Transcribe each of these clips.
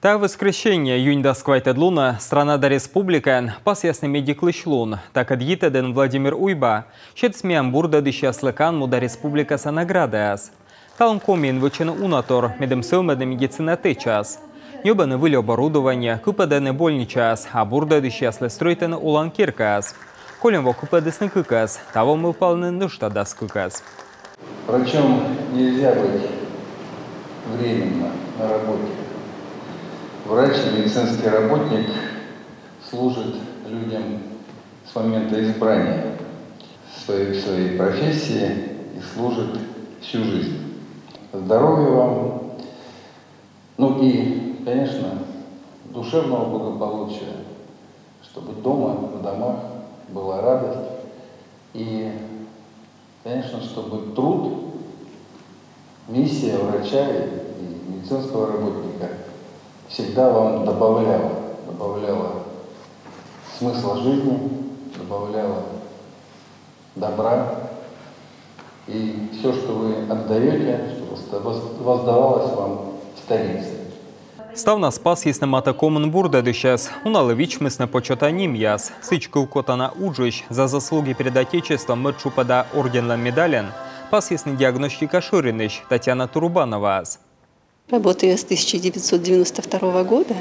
Та воскресенье юньда сквайтедлуна страна да республика пас ясны медиклышлун. Так адгитеден Владимир Уйба. Щет смеям бурда дыщаслыкан муда республика санаградас. Талм комин вычен унатор, медем сылмеде медицина тычас. Нёбаны выль оборудование, купедене больничас, а бурда дыщаслы стройтен улан киркас. Колем во купедесны кыкас, того мы впалны нужда дас кыкас. Врачом нельзя быть временно на работе. Врач, медицинский работник служит людям с момента избрания своей, своей профессии и служит всю жизнь. Здоровья вам, ну и, конечно, душевного благополучия, чтобы дома, в домах была радость и, конечно, чтобы труд, миссия врача и медицинского работника – всегда вам добавляла, добавляла смысла жизни, добавляла добра. И все, что вы отдаете, чтобы воздавалось вам в столице. Став на спас єснемата комен бурда дещас, унали вічмисне почотані м'яс, сичку котана уджуш за заслуги перед Отечеством мырчупада орденла медален, пас ясный диагностика Шуриныч Татьяна Турубанова. Работаю с 1992 года.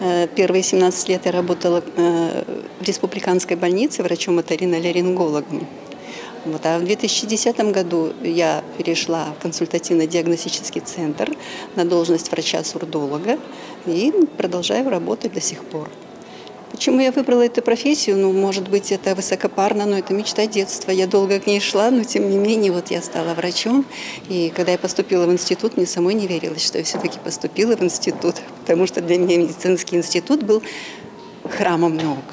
Э, первые 17 лет я работала э, в республиканской больнице врачом-оториноларингологом. Вот. А в 2010 году я перешла в консультативно-диагностический центр на должность врача-сурдолога и продолжаю работать до сих пор. Почему я выбрала эту профессию? Ну, может быть, это высокопарно, но это мечта детства. Я долго к ней шла, но тем не менее, вот я стала врачом. И когда я поступила в институт, мне самой не верилось, что я все-таки поступила в институт, потому что для меня медицинский институт был храмом наук.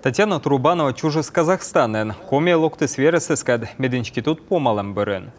Татьяна Турубанова чуже з Казахстанен. Комія локти сфери сискад мединчки тут помалем берен.